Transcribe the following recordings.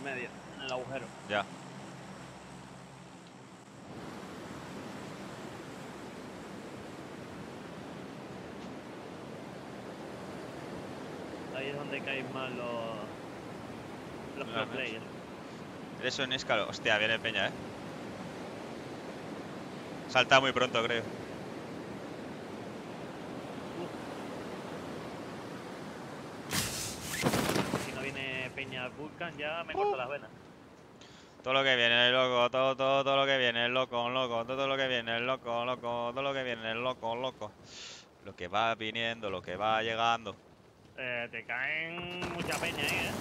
el medio, en el agujero. Ya. Ahí es donde caen más los. los players. Eres un escalo. Hostia, viene Peña, eh. Salta muy pronto, creo. Si no Peña Vulcan, ya me corto las venas. Todo lo que viene es loco, todo, todo, todo lo que viene es loco, loco, todo lo que viene es loco, loco, todo lo que viene es loco, loco. Lo que va viniendo, lo que va llegando. Eh, te caen mucha peña ahí, eh.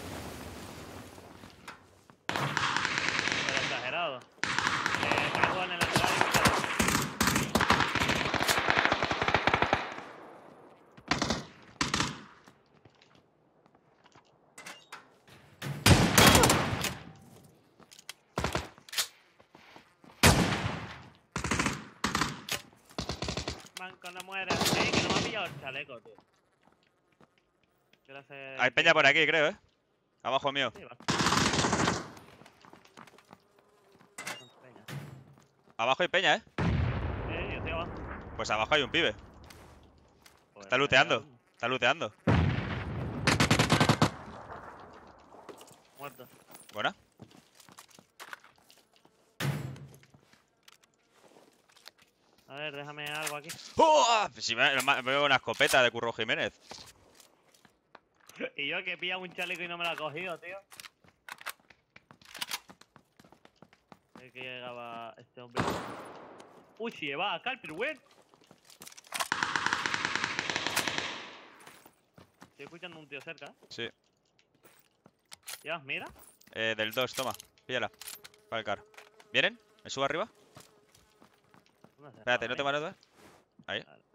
Pero exagerado. Eh, caigo en el lateral y me quedo. Manco, no mueras. Eh, que no me ha pillado el chaleco, tío. Quiero hacer- Hay Peña por aquí, creo, eh. Abajo mío. Sí. Abajo hay Peña, eh. Sí, yo estoy abajo. Pues abajo hay un pibe. Pues, Está looteando. Está looteando. Muerto. Buena. A ver, déjame algo aquí. ¡Oh! Si me, me veo una escopeta de Curro Jiménez. Y yo que pilla un chaleco y no me lo ha cogido, tío. Sé que llegaba este hombre. Uy, si lleva acá el piruet. Estoy escuchando un tío cerca. Sí. ¿Ya? Mira. Eh, del 2, toma. Píllala. Para el car. ¿Vienen? ¿Me subo arriba? ¿Dónde se Espérate, no te eh? van a dar. Ahí. Vale.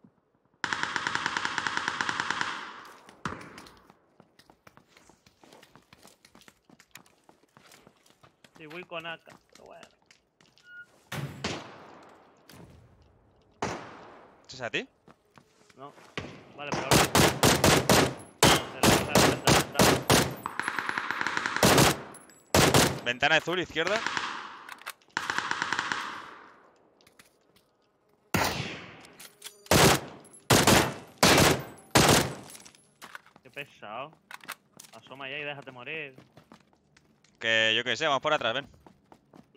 Sí, voy con AK, pero bueno. ¿Es a ti? No. Vale, pero ahora. Ventana azul, izquierda. Qué pesado. Asoma ya y déjate morir. Que yo qué sé, vamos por atrás, ven.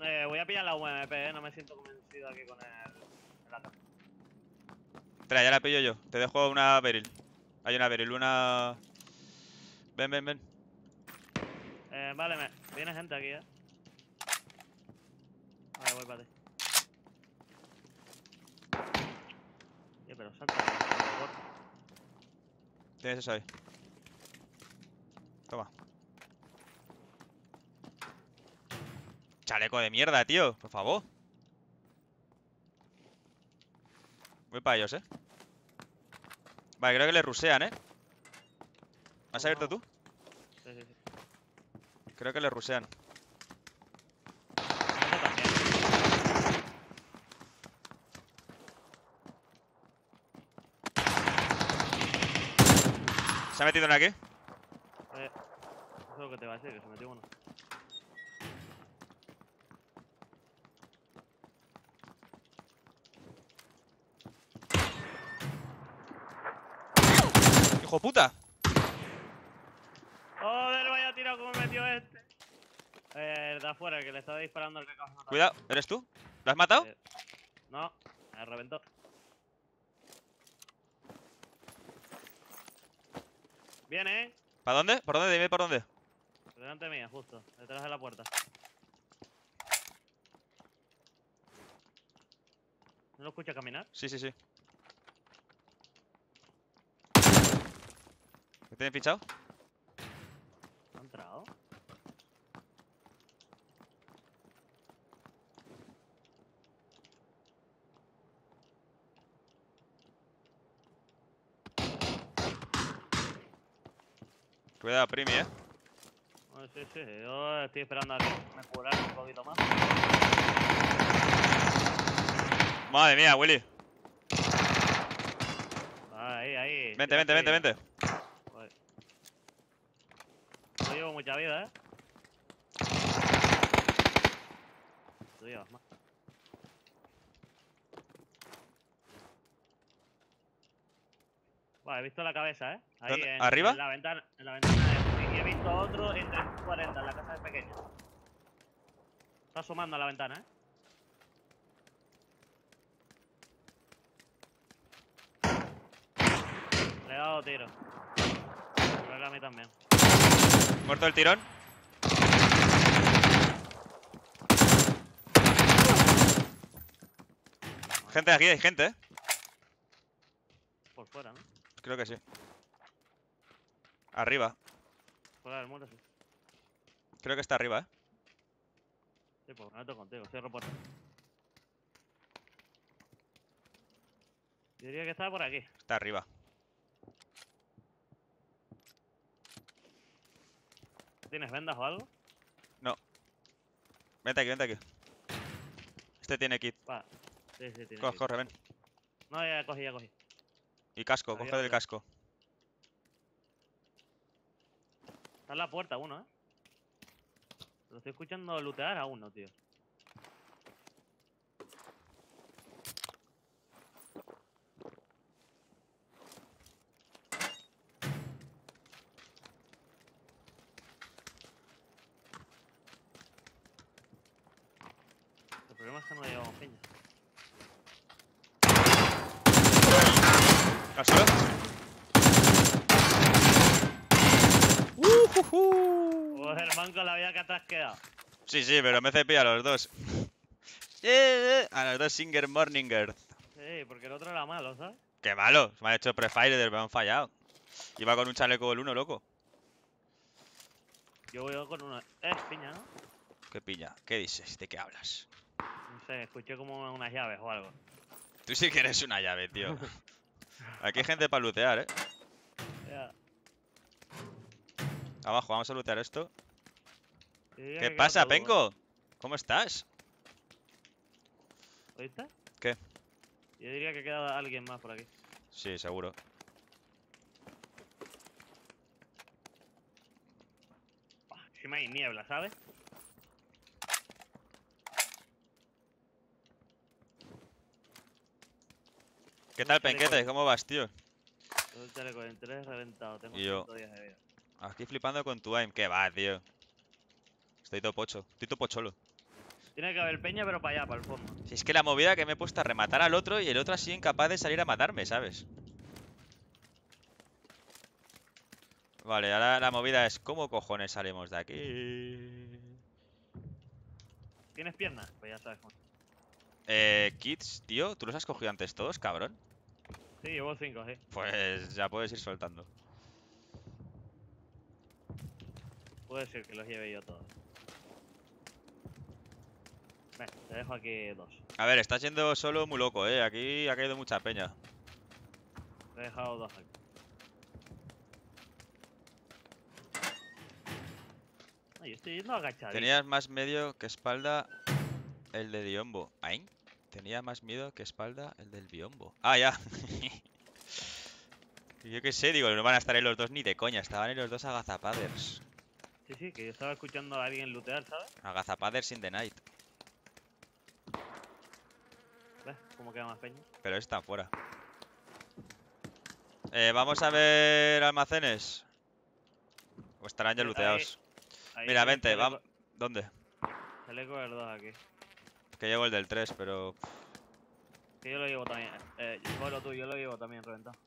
Eh, voy a pillar la UMP, eh. No me siento convencido aquí con el. el. Espera, ya la pillo yo. Te dejo una Beryl. Hay una Beryl, una... Ven, ven, ven. Eh, vale, me... viene gente aquí, eh. Vale, voy para ti. Pero salta. por favor. Tienes eso ahí. Toma. Chaleco de mierda, tío. Por favor. Voy para ellos, eh. Vale, creo que le rusean, eh. ¿Has abierto tú? Sí, sí, sí. Creo que le rusean. ¿Se ha metido en aquí? Eh, eso es lo que te va a decir, que se metió uno. ¡Hijo puta! ¡Joder, vaya tirado como metió este! Eh, el de afuera, el que le estaba disparando al que acabas de matar. Cuidado, ¿eres tú? ¿Lo has matado? Eh, no, me reventó. Viene, eh. ¿Para dónde? ¿Por dónde? Dime por dónde. Delante mía, justo, detrás de la puerta. ¿No lo escucha caminar? Sí, sí, sí. ¿Me tienen fichado? ¿Ha entrado? Cuidado, Primi, eh. Oh, sí, sí, yo estoy esperando a que me curaran un poquito más. Madre mía, Willy. Ahí, ahí. Vente, vente, vente, vente. No llevo mucha vida, ¿eh? tú llevas más. Vale, he visto la cabeza, ¿eh? Ahí en, ¿Arriba? En la ventana, en la ventana de... Y he visto otro en 340, en la casa de pequeño. Está asomando a la ventana, ¿eh? Le he dado tiro. Creo que a mí también. Muerto el tirón. Gente aquí, hay gente, ¿eh? Por fuera, ¿no? Creo que sí. Arriba. Fuera del muro, sí. Creo que está arriba, ¿eh? Sí, pues me meto contigo, cierro puerta. Yo diría que estaba por aquí. Está arriba. ¿Tienes vendas o algo? Vente aquí, vente aquí. Este tiene kit. Va. Sí, sí, tiene. Corre, que- corre, ven. No, ya cogí, ya cogí. Y casco, coge del casco. Está en la puerta uno, ¿eh? Lo estoy escuchando lootear a uno, tío. Problema es que no llevamos peña. ¿Al suelo? ¡Ujujú! Joder, manco, la vida que te has quedado. Sí, sí, pero me cepilla a los dos. Eh, eh, A los dos Singer Morninger. Sí, porque el otro era malo, ¿sabes? Qué malo. Se me ha hecho pre-fire, me han fallado. Iba con un chaleco el uno, loco. Yo voy con una. Eh, piña, ¿no? ¿Qué pilla? ¿Qué dices? ¿De qué hablas? Sé, escuché como unas llaves o algo. Tú sí que eres una llave, tío. Aquí hay gente para lootear, ¿eh? Ya. Abajo, vamos a lootear esto. ¿Qué pasa, todo, ¿eh? Penco? ¿Cómo estás? ¿Oíste? ¿Qué? Yo diría que queda alguien más por aquí. Sí, seguro. Me hay niebla, ¿sabes? ¿Qué tal. Penquete? ¿Cómo vas, tío? Chaleco en 3 reventado. Tengo Y yo. 110 de vida. Aquí flipando con tu aim. ¿Qué va, tío? Estoy todo pocho. Estoy todo pocholo. Tiene que haber peña, pero para allá, para el fondo. Si es que la movida que me he puesto a rematar al otro y el otro así incapaz de salir a matarme, ¿sabes? Vale, ahora la movida es ¿cómo cojones salimos de aquí? ¿Tienes piernas? Pues ya sabes. Eh, kits, tío, ¿tú los has cogido antes todos, cabrón? Sí, llevo 5, sí. Pues ya puedes ir soltando. Puede ser que los lleve yo todos. Ven, te dejo aquí dos. A ver, estás yendo solo muy loco, eh. Aquí ha caído mucha peña. Te he dejado dos aquí. Yo estoy yendo agachadito. Tenías más medio que espalda el de Biombo. ¿Ain? Tenía más miedo que espalda el del Biombo. Ah, ya. yo qué sé, digo, no van a estar ahí los dos ni de coña. Estaban ahí los dos agazapaders. Sí, sí, que yo estaba escuchando a alguien lootear, ¿sabes? Agazapaders in the night. ¿Ves cómo queda más peña? Pero están fuera. Eh, vamos a ver almacenes. O estarán ya ahí- looteados. Ahí Mira, vente, vamos. ¿Dónde? Chaleco del 2 aquí. Que llevo el del 3, pero. Que yo lo llevo también. Eh, bueno, tú, yo lo llevo también reventado.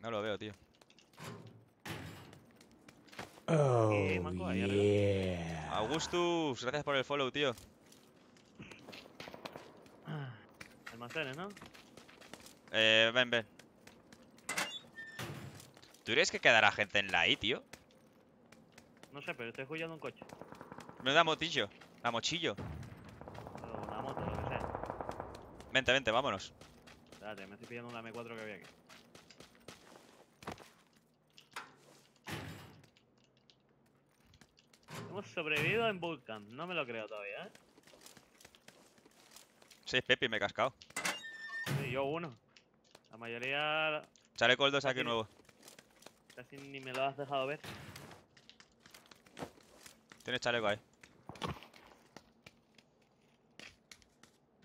No lo veo, tío. Manco, ahí arriba. Augustus, gracias por el follow, tío. Almacenes, ¿no? Eh, ven, ven. ¿Tú crees que quedará gente en la I, tío? No sé, pero estoy escuchando un coche. Me da motillo. La mochillo. O una moto, lo que sea. Vente, vente, vámonos. Espérate, me estoy pillando una M4 que había aquí. Hemos sobrevivido en Vulcan. No me lo creo todavía, ¿eh? Sí, Pepi, me he cascado. Sí, yo uno. La mayoría Chaleco el 2 aquí Aquí. nuevo. casi ni me lo has dejado ver. Tienes chaleco ahí.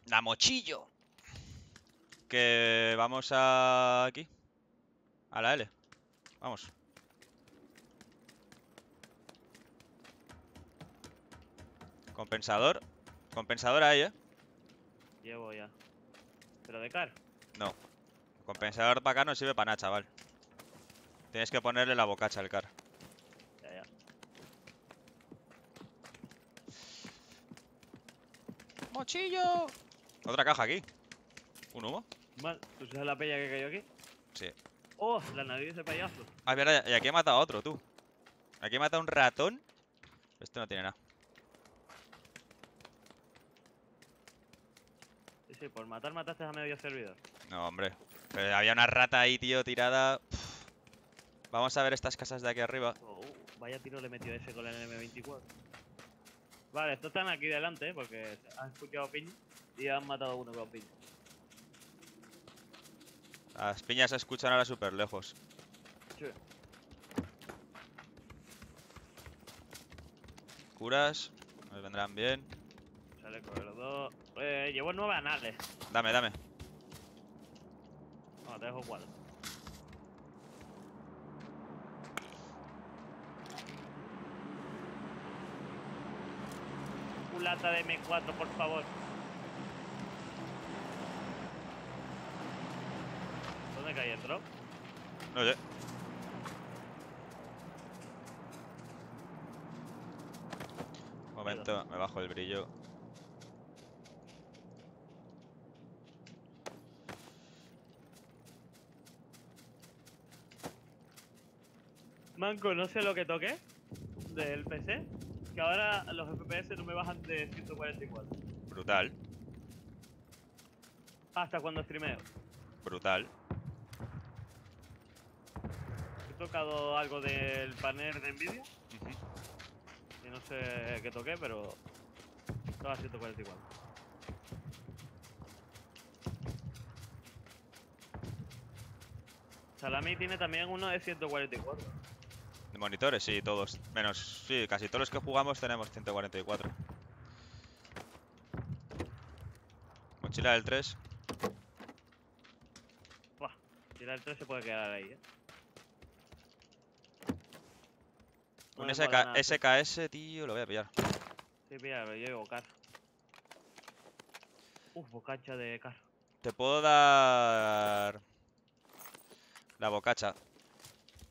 La mochillo. Que vamos a aquí. A la L. Vamos. Compensador. Compensador ahí, eh. Llevo ya. ¿Pero de car? No. Compensador para acá no sirve para nada, chaval. Tienes que ponerle la bocacha al car. Ya, ya. ¡Mochillo! Otra caja aquí. ¿Un humo? Mal, ¿tú sabes la pella que cayó aquí? Sí. ¡Oh! La nariz de ese payaso. Ah, verdad, y aquí he matado a otro, tú. Aquí he matado a un ratón. Este no tiene nada. Sí, sí, por matar mataste a medio servidor. No, hombre. Pero había una rata ahí, tío, tirada. Pff. Vamos a ver estas casas de aquí arriba. Oh, vaya tiro le metió ese con el M24. Vale, estos están aquí delante, ¿eh? porque han escuchado piña y han matado a uno con piña. Las piñas se escuchan ahora súper lejos. Sí. Curas. Nos vendrán bien. Sale con los dos. Eh, llevo nueve anales. Dame, dame. No, te dejo cuatro. Lata de M4, por favor. ¿Dónde cae el drop? No sé. Un momento, me bajo el brillo. Manco, no sé lo que toqué del PC. Que ahora los FPS no me bajan de 144. Brutal, Hasta cuando streameo. brutal. He tocado algo del panel de Nvidia. Y no sé qué toqué, pero. Estaba a 144. Salami tiene también uno de 144. Monitores, sí, todos. Menos, sí, casi todos los que jugamos tenemos 144. Mochila del 3. Buah, tirar el 3 se puede quedar ahí, eh. No Un SK nada. SKS, tío, lo voy a pillar. Sí, pilla, pero yo llevo car. Uf, bocacha de car. Te puedo dar... La bocacha.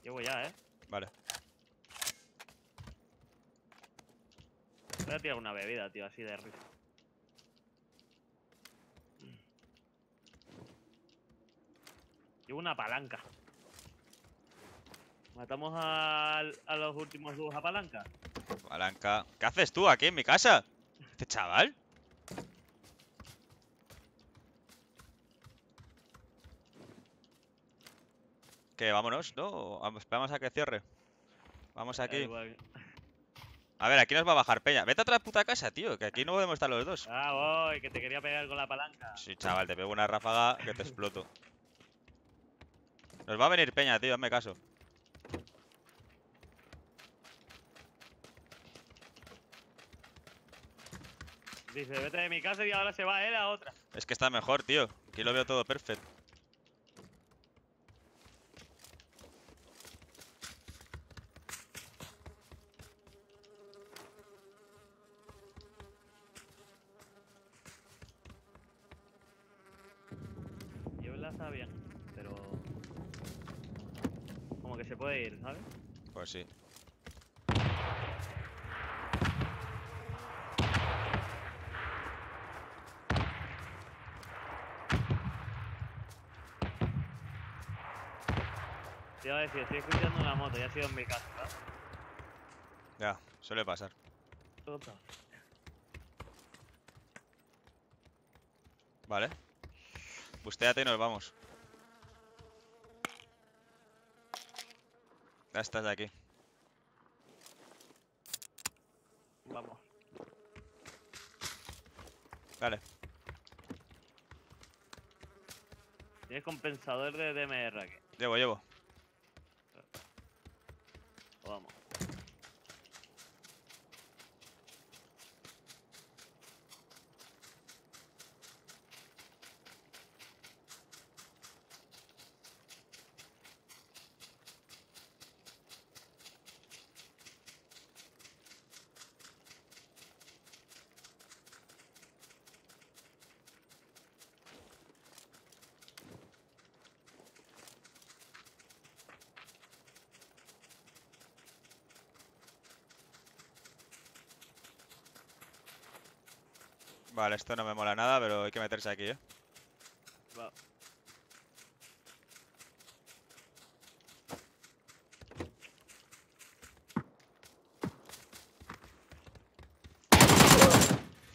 Llevo ya, eh. Vale. Voy a tirar una bebida, tío, así de risa. Llevo una palanca. ¿Matamos al- a los últimos dos a palanca? Palanca. ¿Qué haces tú aquí en mi casa? Este chaval. Que vámonos, ¿no? Vamos, esperamos a que cierre. Vamos aquí. A ver, aquí nos va a bajar peña. Vete a otra puta casa, tío, que aquí no podemos estar los dos. Ah, voy, que te quería pegar con la palanca. Sí, chaval, te pego una ráfaga que te exploto. Nos va a venir peña, tío, hazme caso. Dice, vete de mi casa y ahora se va él a otra. Es que está mejor, tío. Aquí lo veo todo perfecto. Yo la está bien, pero... Como que se puede ir, ¿sabes? Pues sí. Te iba a decir, estoy escuchando la moto, ya ha sido en mi casa, ¿sabes? Ya, suele pasar. Total. Vale. Bustéate y nos vamos. Ya estás de aquí. Vamos. Dale. Tienes compensador de DMR aquí. Llevo, llevo. Vamos. Vale, esto no me mola nada, pero hay que meterse aquí, ¿eh? Va.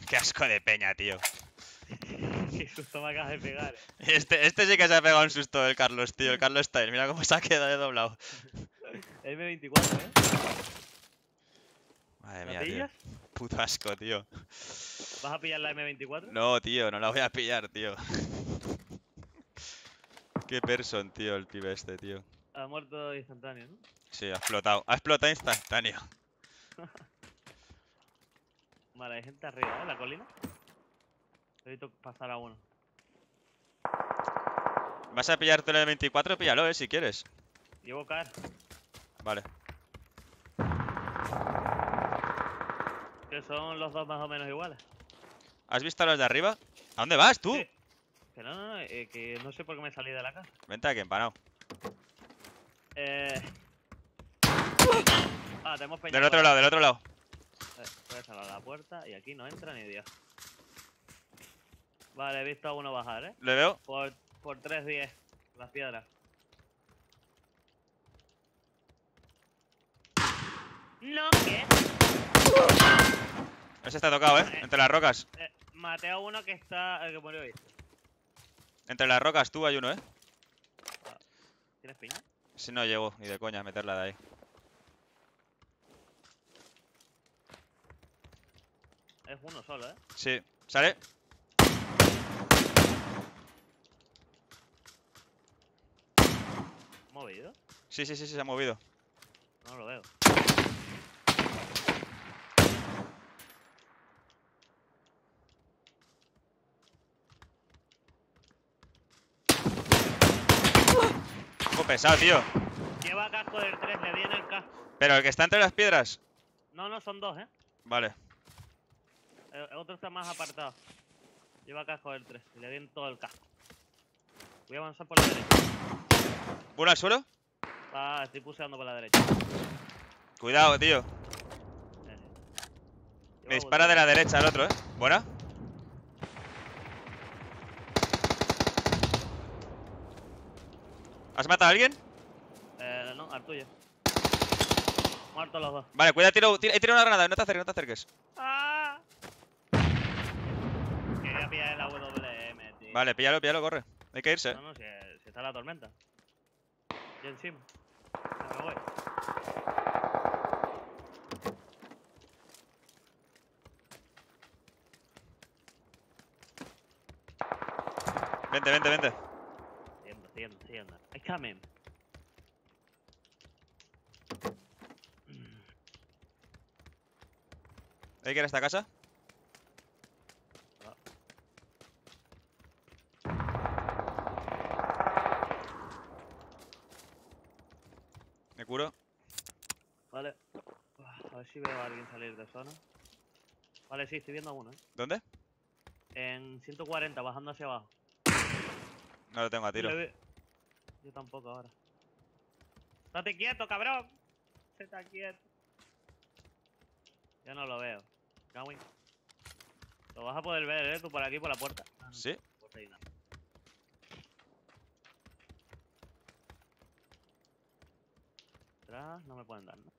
Qué asco de peña, tío. Qué susto me acabas de pegar. eh. Este, este sí que se ha pegado un susto, el Carlos, tío. El Carlos Style. Mira cómo se ha quedado de doblado. M24, ¿eh? Madre ¿La mía, tío. Puto asco, tío. ¿Vas a pillar la M24? No, tío, no la voy a pillar, tío. Qué person, tío, el pibe este, tío. Ha muerto instantáneo, ¿no? Sí, ha explotado. Ha explotado instantáneo. Vale, hay gente arriba, ¿eh? La colina. He visto pasar a uno. ¿Vas a pillarte el 24? Píllalo, eh, si quieres. Llevo caer. Vale. Que son los dos más o menos iguales. ¿Has visto a los de arriba? ¿A dónde vas, tú? Sí. Que no, no, no, eh, que no sé por qué me salí de la casa. Vente aquí, empanado. Eh... Ah, tenemos peña. Del otro lado, del otro lado. Eh, voy a cerrar la puerta y aquí no entra ni Dios. Vale, he visto a uno bajar, ¿eh? Le veo. Por, por 3.10, las piedras. No, ¿qué? Ese está tocado, eh. Entre las rocas. Eh, maté a uno que está... El que murió ahí. Entre las rocas tú hay uno, eh. ¿Tienes piña? Si no llego, ni de coña, meterla de ahí. Es uno solo, ¿eh? Sí. ¿Sale? ¿Movido? Sí, sí, sí, sí, se ha movido. No lo veo. Pesado, tío. Lleva casco del 3, le viene el casco. Pero el que está entre las piedras. No, no, son dos, ¿eh? Vale. El, el otro está más apartado. Lleva casco del 3, le viene todo el casco. Voy a avanzar por la derecha. ¿Uno al suelo? Ah, estoy puseando por la derecha. Cuidado, tío. Eh. Me Lleva dispara de la derecha el otro, eh. Buena. ¿Has matado a alguien? Eh, no, al tuyo. Muertos los dos. Vale, cuidado, tiro, tira, he tirado una granada. No te acerques, no te acerques. ¡Ah! Quería pillar la WM, tío. Vale, píllalo, píllalo, corre. Hay que irse. No, no, si, si está la tormenta. Y encima. Ya me voy. Vente, vente, vente. Siguiendo, siguiendo, siguiendo. I coming. ¿Hay que ir a esta casa? Me curo. Vale. A ver si veo a alguien salir de zona. Vale, sí, estoy viendo a uno, ¿eh? ¿Dónde? En 140, bajando hacia abajo. No lo tengo a tiro. Yo tampoco ahora. ¡Estate quieto, cabrón! Se está quieto. Ya no lo veo. Gawin. Lo vas a poder ver, ¿eh? Tú por aquí, por la puerta. Ah, no, ¿Sí? ahí, no. Atrás no me pueden dar, ¿no?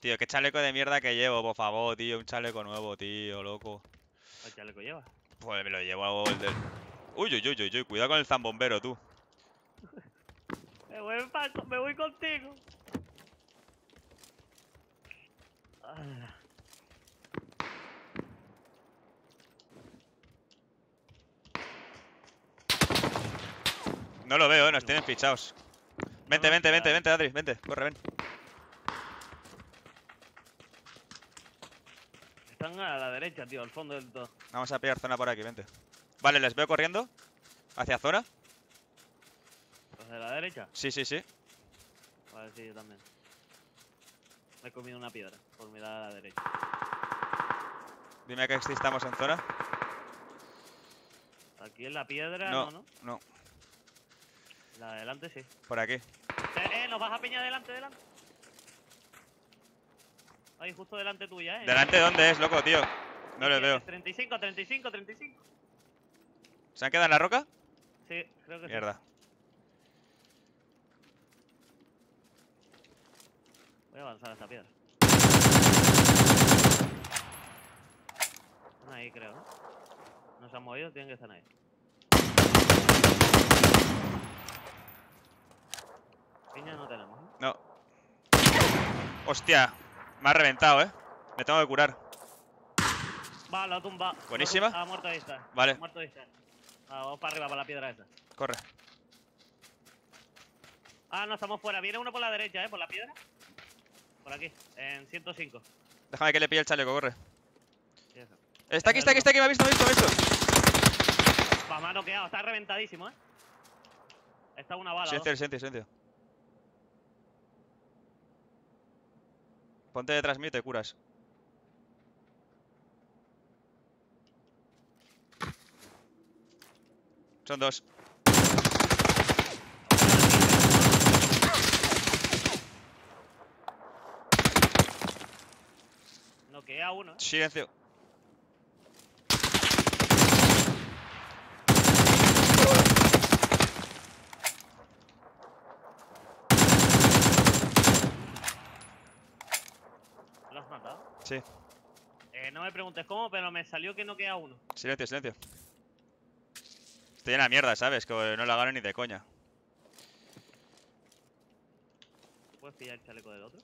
Tío, qué chaleco de mierda que llevo, por favor, tío. Un chaleco nuevo, tío, loco. ¿Qué chaleco lleva? Pues me lo llevo a el del... Uy, uy, uy, uy, uy, cuidado con el zambombero, tú. Me voy, pa- me voy contigo. Ah. No lo veo, eh, nos tienen fichados. Vente, vente, vente, vente, Adri, vente, corre, ven. Están a la derecha, tío, al fondo del todo. Vamos a pillar zona por aquí, vente. Vale, les veo corriendo. ¿Hacia zona? ¿Los de la derecha? Sí, sí, sí. Vale, sí, yo también. Me he comido una piedra por mirar a la derecha. Dime que estamos en zona. Aquí en la piedra, No, no, ¿no? no, La de adelante sí. por aquí. Eh, eh, nos vas a peña delante, delante. Ahí, justo delante tuya, eh. ¿Delante dónde es, loco, tío? No le veo. 35, 35, 35. ¿Se han quedado en la roca? Sí, creo que sí. Mierda. Voy a avanzar a esta piedra. Están ahí, creo, ¿no? No se han movido, tienen que estar ahí. Piña no tenemos, ¿eh? No. Hostia. Me ha reventado, eh. Me tengo que curar. Va, lo ha tumbado. Lo ha Buenísima. Ha muerto ahí está. Vale. Muerto ahí está. Ah, vamos para arriba, para la piedra esa. Corre. Ah, no, estamos fuera. Viene uno por la derecha, ¿eh? Por la piedra. Por aquí, en 105. Déjame que le pille el chaleco, corre. Sí. Está aquí, está aquí, está aquí. Me ha visto, me ha visto, me ha visto. Pa, me ha noqueado. Está reventadísimo, ¿eh? Está una bala. Silencio, silencio, silencio. Ponte detrás mío y te curas. Son dos. A uno, ¿eh? Silencio. ¿Lo has matado? Sí. Eh, no me preguntes cómo, pero me salió que noquea a uno. Silencio, silencio. Estoy en la mierda, ¿sabes? Que no la gano ni de coña. ¿Puedes pillar el chaleco del otro?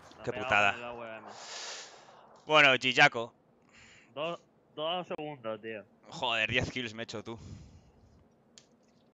La ha Qué putada. Bueno, Gijaco. Dos, dos segundos, tío. Joder, 10 kills me he hecho tú.